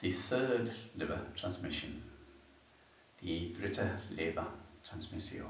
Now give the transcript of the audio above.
the third liver transmission, the dritte liver Transmission.